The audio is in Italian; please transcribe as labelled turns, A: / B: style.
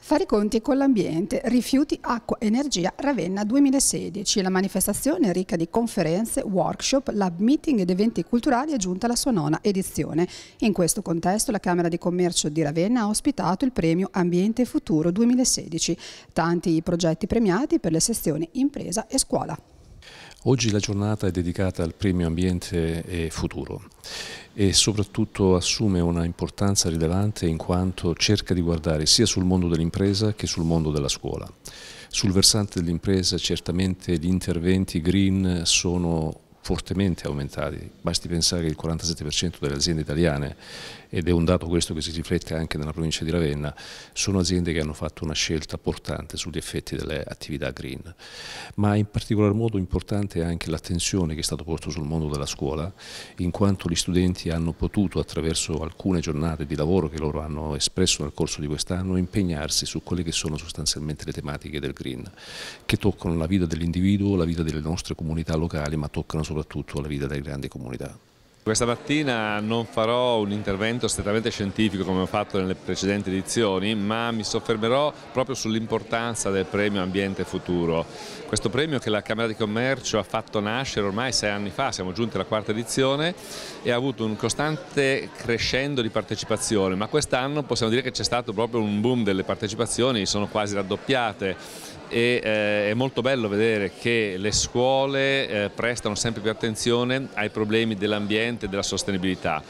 A: Fare i conti con l'ambiente, rifiuti, acqua, energia, Ravenna 2016. La manifestazione ricca di conferenze, workshop, lab meeting ed eventi culturali è giunta alla sua nona edizione. In questo contesto la Camera di Commercio di Ravenna ha ospitato il premio Ambiente Futuro 2016. Tanti i progetti premiati per le sezioni impresa e scuola.
B: Oggi la giornata è dedicata al premio Ambiente e Futuro e soprattutto assume una importanza rilevante in quanto cerca di guardare sia sul mondo dell'impresa che sul mondo della scuola. Sul versante dell'impresa certamente gli interventi green sono fortemente aumentati, basti pensare che il 47% delle aziende italiane, ed è un dato questo che si riflette anche nella provincia di Ravenna, sono aziende che hanno fatto una scelta portante sugli effetti delle attività green. Ma in particolar modo importante è anche l'attenzione che è stata posta sul mondo della scuola, in quanto gli studenti hanno potuto attraverso alcune giornate di lavoro che loro hanno espresso nel corso di quest'anno impegnarsi su quelle che sono sostanzialmente le tematiche del green, che toccano la vita dell'individuo, la vita delle nostre comunità locali, ma toccano soprattutto alla vita delle grandi comunità.
C: Questa mattina non farò un intervento strettamente scientifico come ho fatto nelle precedenti edizioni, ma mi soffermerò proprio sull'importanza del premio Ambiente Futuro. Questo premio che la Camera di Commercio ha fatto nascere ormai sei anni fa, siamo giunti alla quarta edizione e ha avuto un costante crescendo di partecipazione, ma quest'anno possiamo dire che c'è stato proprio un boom delle partecipazioni, sono quasi raddoppiate e eh, è molto bello vedere che le scuole eh, prestano sempre più attenzione ai problemi dell'ambiente e della sostenibilità